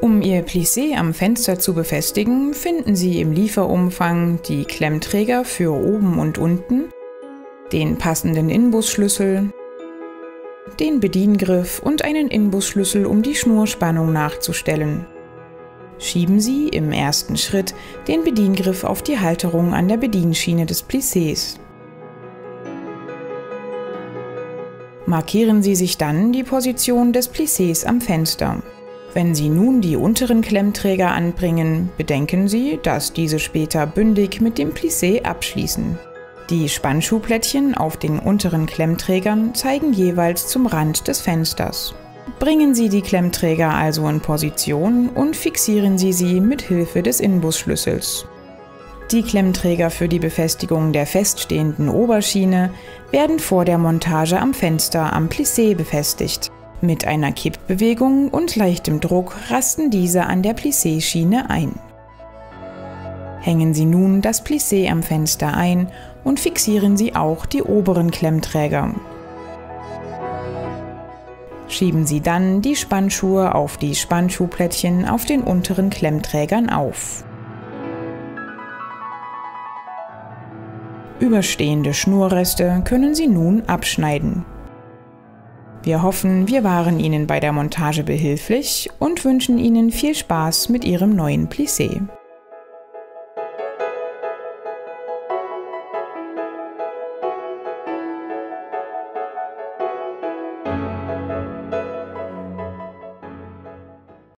Um Ihr Plissé am Fenster zu befestigen, finden Sie im Lieferumfang die Klemmträger für oben und unten, den passenden Inbusschlüssel, den Bediengriff und einen Inbusschlüssel, um die Schnurspannung nachzustellen. Schieben Sie im ersten Schritt den Bediengriff auf die Halterung an der Bedienschiene des Plissés. Markieren Sie sich dann die Position des Plissés am Fenster. Wenn Sie nun die unteren Klemmträger anbringen, bedenken Sie, dass diese später bündig mit dem Plissé abschließen. Die Spannschuhplättchen auf den unteren Klemmträgern zeigen jeweils zum Rand des Fensters. Bringen Sie die Klemmträger also in Position und fixieren Sie sie mit Hilfe des Inbusschlüssels. Die Klemmträger für die Befestigung der feststehenden Oberschiene werden vor der Montage am Fenster am Plissé befestigt. Mit einer Kippbewegung und leichtem Druck rasten diese an der Plissé-Schiene ein. Hängen Sie nun das Plissé am Fenster ein und fixieren Sie auch die oberen Klemmträger. Schieben Sie dann die Spannschuhe auf die Spannschuhplättchen auf den unteren Klemmträgern auf. Überstehende Schnurreste können Sie nun abschneiden. Wir hoffen, wir waren Ihnen bei der Montage behilflich und wünschen Ihnen viel Spaß mit Ihrem neuen Plissé.